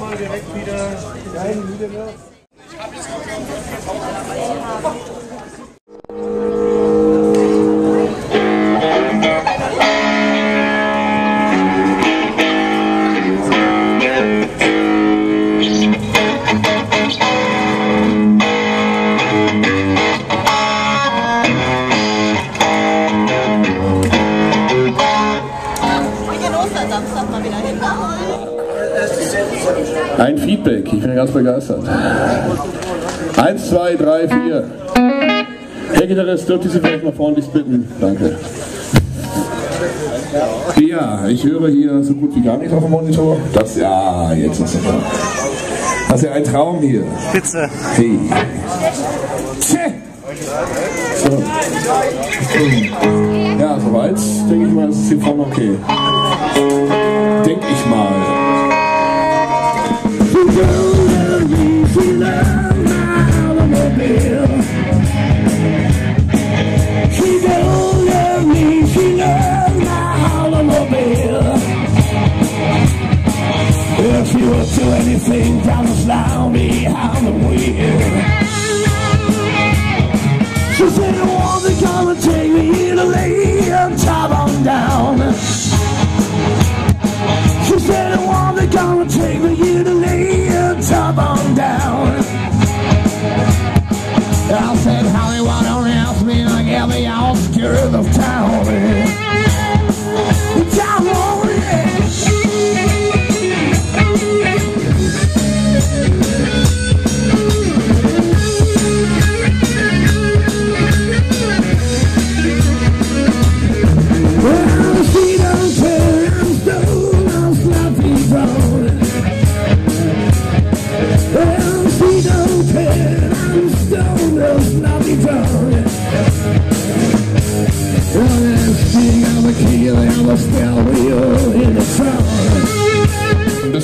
mal direkt wieder. Nein, wieder mehr. Gitarrist, dürfte Sie vielleicht mal freundlich bitten? Danke. Ja, ich höre hier so gut wie gar nichts auf dem Monitor. Das, ja, jetzt ist es da. Das ist ja ein Traum hier. Spitze. Hey. Tschä. So. Ja, soweit denke ich mal, ist es hier vorne okay. Denk ich mal. Anything the slough behind the wheel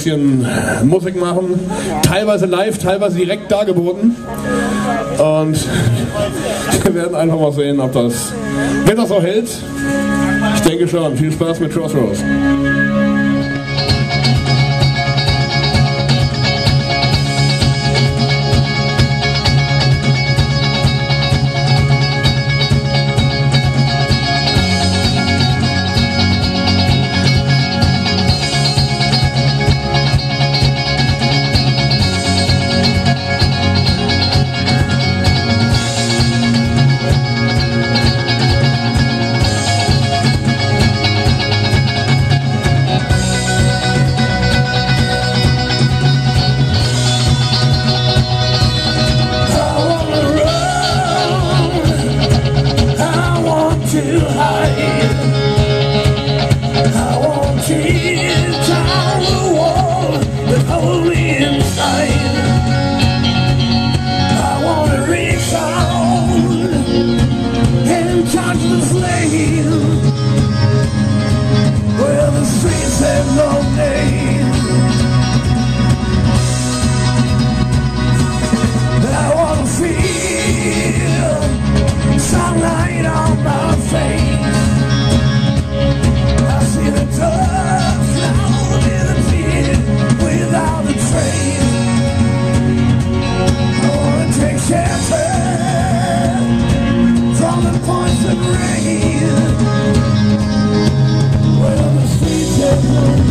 bisschen Musik machen, teilweise live, teilweise direkt dargeboten. Und wir werden einfach mal sehen, ob das, wenn das so hält. Ich denke schon. Viel Spaß mit Crossroads.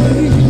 say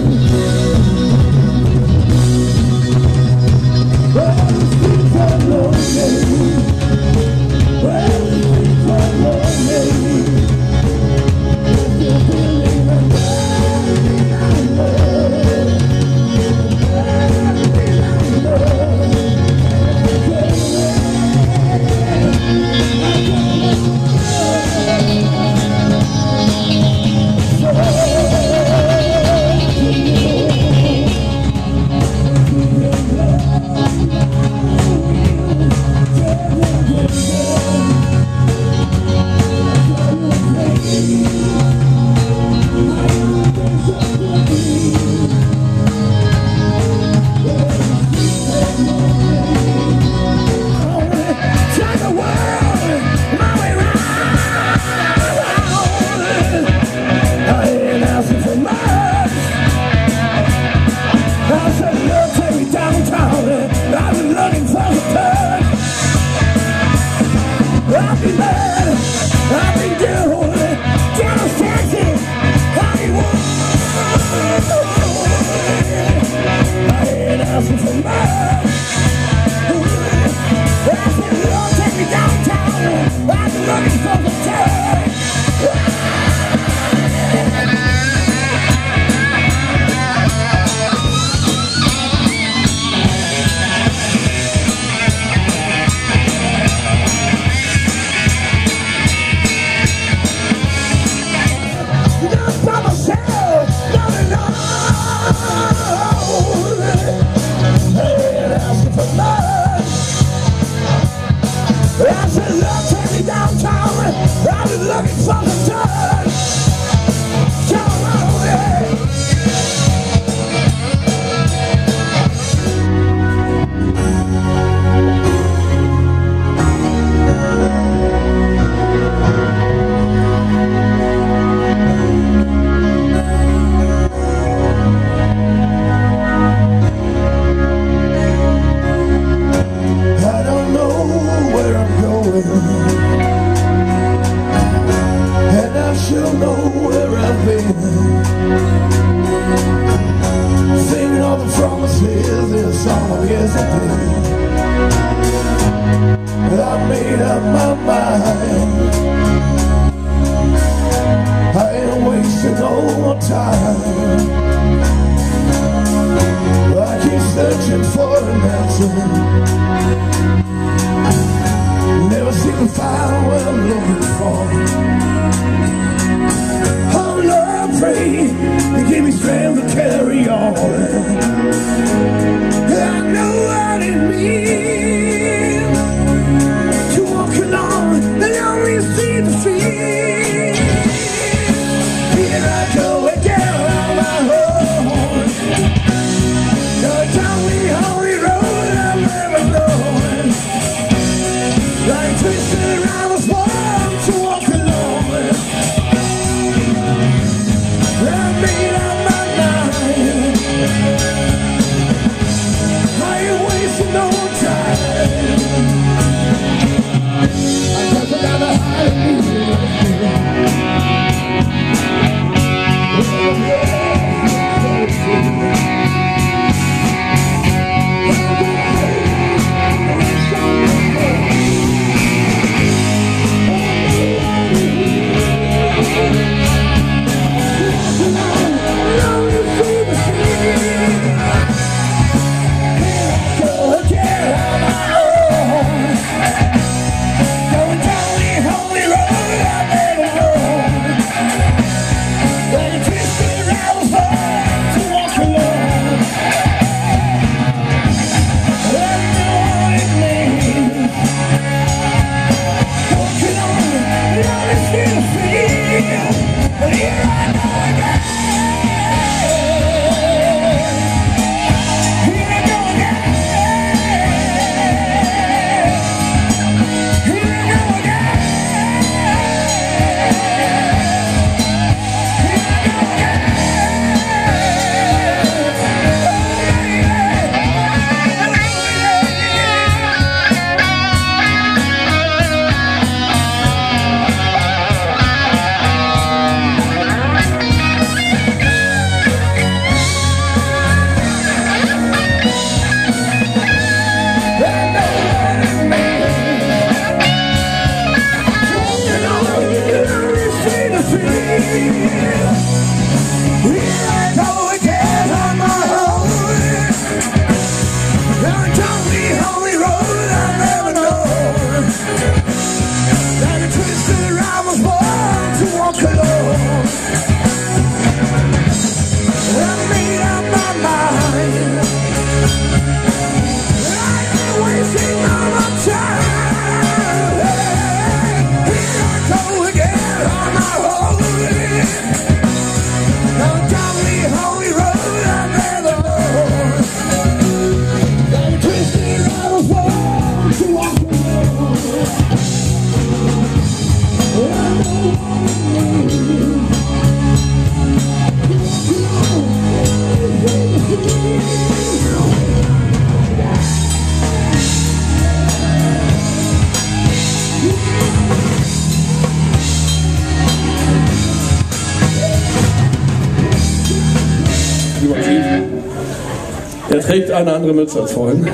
wie. Er trägt eine andere Mütze als vorhin.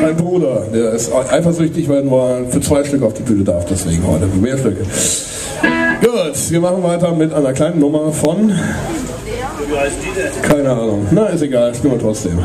Sein Bruder, der ist eifersüchtig, weil nur für zwei Stück auf die Bühne darf, deswegen heute für mehr Stücke. Gut, wir machen weiter mit einer kleinen Nummer von. Keine Ahnung. Na, ist egal, spielen wir trotzdem.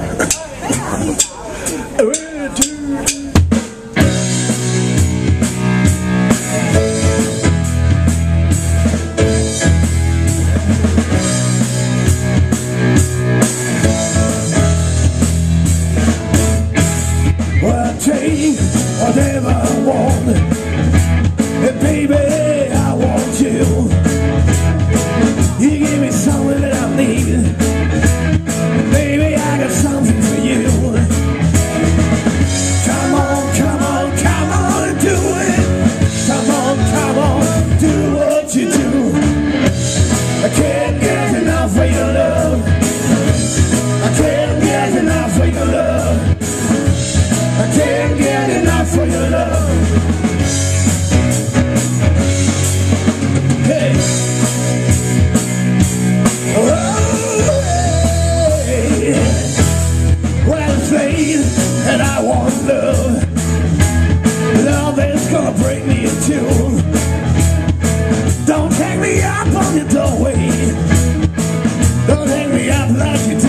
Gonna break me in two. Don't hang me up on your doorway. Don't hang me up like you do.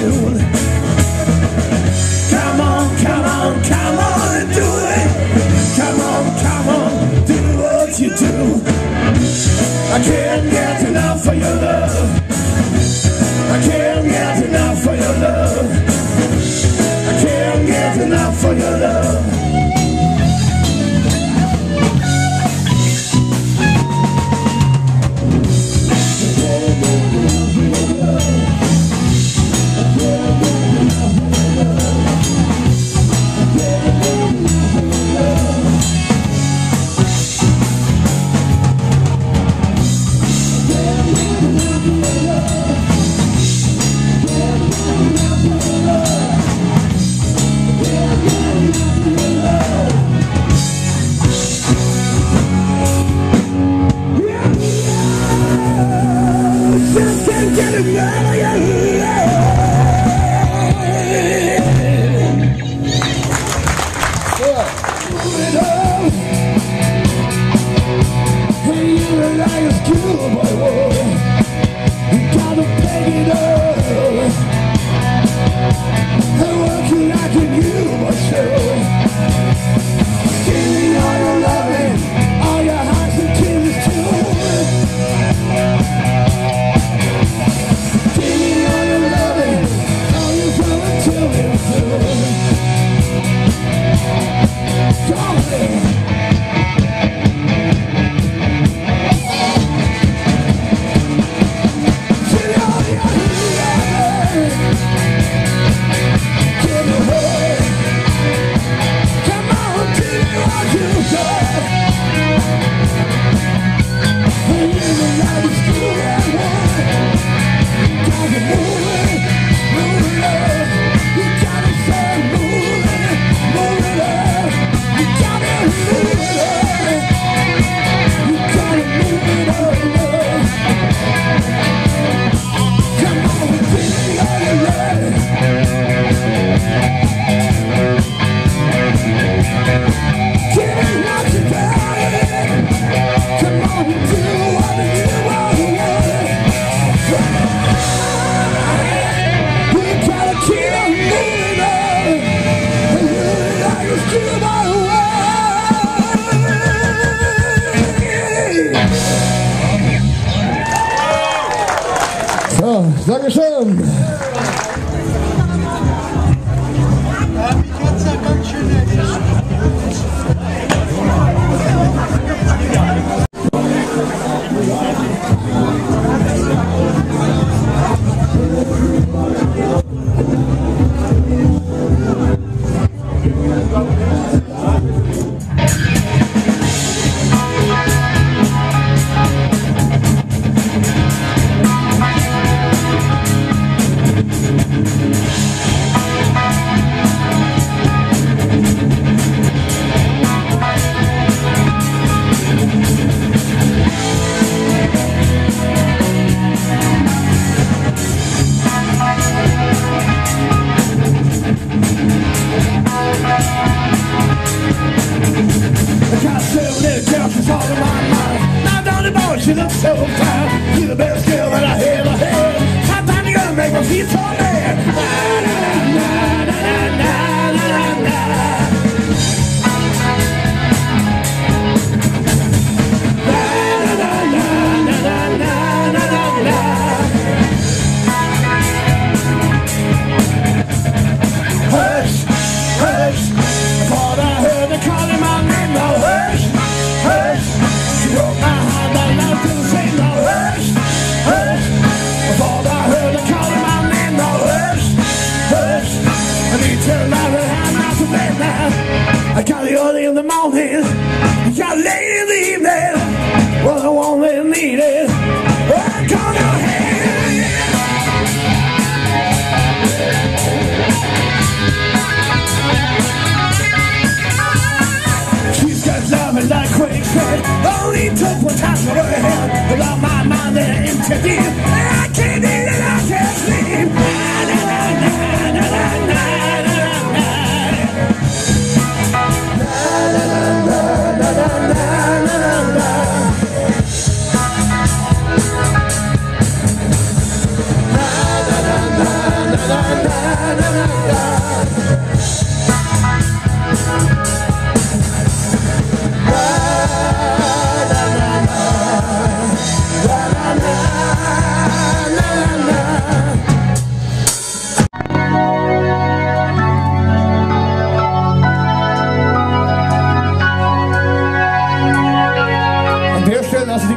said, only took what time to learn. Along my mind that I emptied.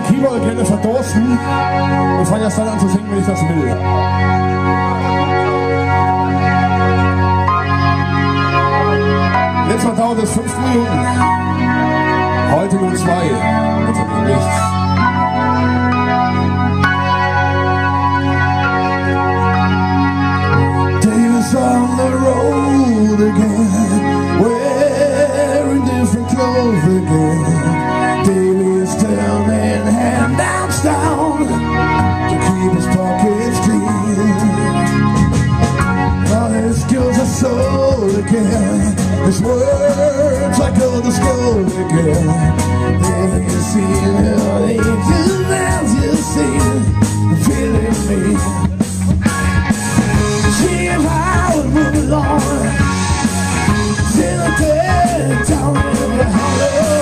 Stelle lasse ich den Keyboard gerne verdursten und fange erst dann an zu singen, wenn ich das will. Letztes Mal dauert es fünf Minuten. Heute nur zwei. Also nichts. Again, his words like is gold again. Then you see him, angels as you see feeling me. See if I would move along. Till the dead down in the hollow.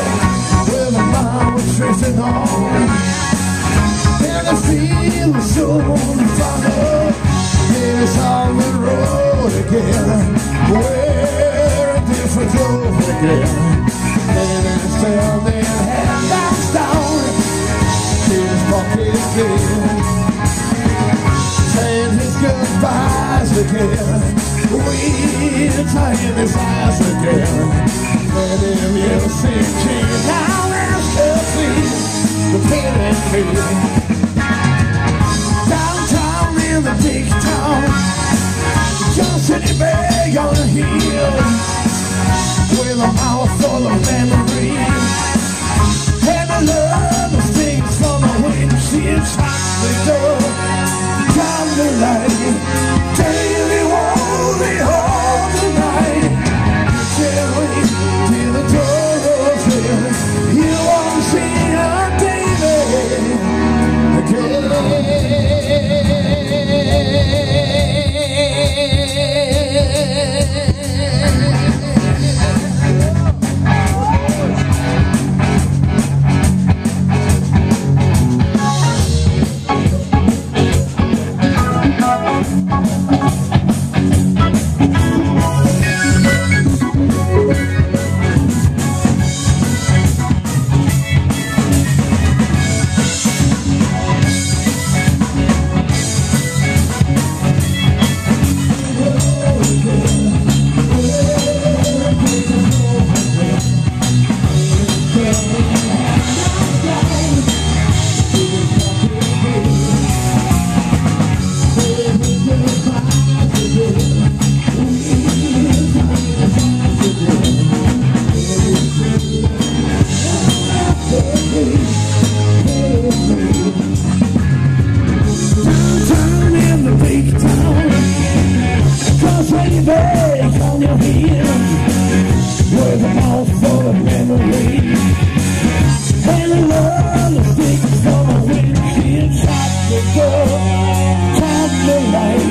Where my mind was tracing on. And I feel so to follow on the road again Wearing different clothes again And it's down there, hand bounce down His pocket clear saying his goodbyes again. We're tying his eyes again. Let him hear sinking. Now ask her, please, the pain in me in the big town. Just in the bay on the hill. With a mouth full of memories. And I love the things from the windshield Shot the door, down the light the light.